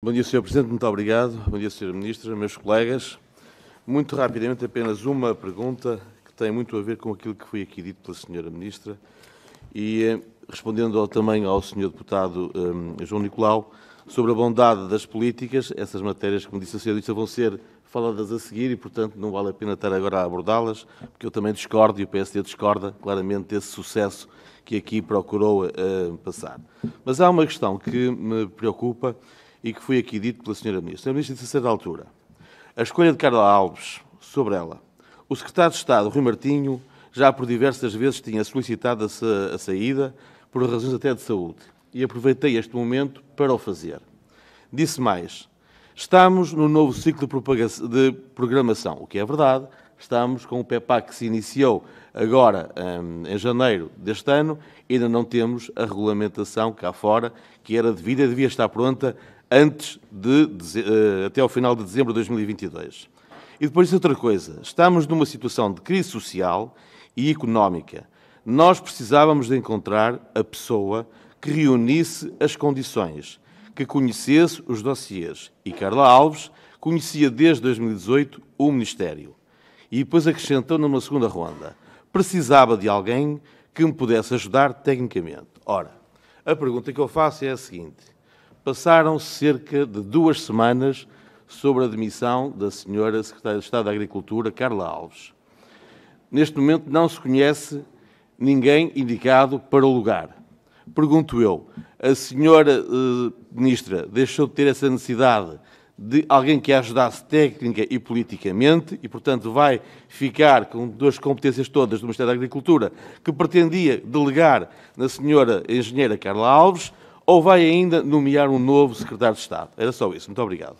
Bom dia, Sr. Presidente, muito obrigado. Bom dia, Sra. Ministra, meus colegas. Muito rapidamente, apenas uma pergunta que tem muito a ver com aquilo que foi aqui dito pela Sra. Ministra e eh, respondendo também ao Sr. Deputado um, João Nicolau sobre a bondade das políticas, essas matérias, como disse a Sra. Ministra, vão ser faladas a seguir e, portanto, não vale a pena estar agora a abordá-las, porque eu também discordo e o PSD discorda claramente desse sucesso que aqui procurou uh, passar. Mas há uma questão que me preocupa e que foi aqui dito pela Sra. Ministra. A Ministra disse a certa altura, a escolha de Carla Alves sobre ela. O Secretário de Estado, Rui Martinho, já por diversas vezes tinha solicitado a, sa a saída, por razões até de saúde, e aproveitei este momento para o fazer. Disse mais, estamos no novo ciclo de, de programação, o que é verdade, estamos com o PEPAC que se iniciou agora hum, em janeiro deste ano, ainda não temos a regulamentação cá fora, que era devida, devia estar pronta antes de, de, uh, até ao final de dezembro de 2022. E depois outra coisa, estamos numa situação de crise social e económica. Nós precisávamos de encontrar a pessoa que reunisse as condições, que conhecesse os dossiês. E Carla Alves conhecia desde 2018 o Ministério. E depois acrescentou numa segunda ronda, precisava de alguém que me pudesse ajudar tecnicamente. Ora, a pergunta que eu faço é a seguinte, Passaram cerca de duas semanas sobre a demissão da senhora Secretária de Estado da Agricultura, Carla Alves. Neste momento não se conhece ninguém indicado para o lugar. Pergunto eu, a senhora uh, Ministra deixou de ter essa necessidade de alguém que a ajudasse técnica e politicamente e, portanto, vai ficar com duas competências todas do Ministério da Agricultura que pretendia delegar na senhora engenheira Carla Alves ou vai ainda nomear um novo secretário de Estado? Era só isso. Muito obrigado.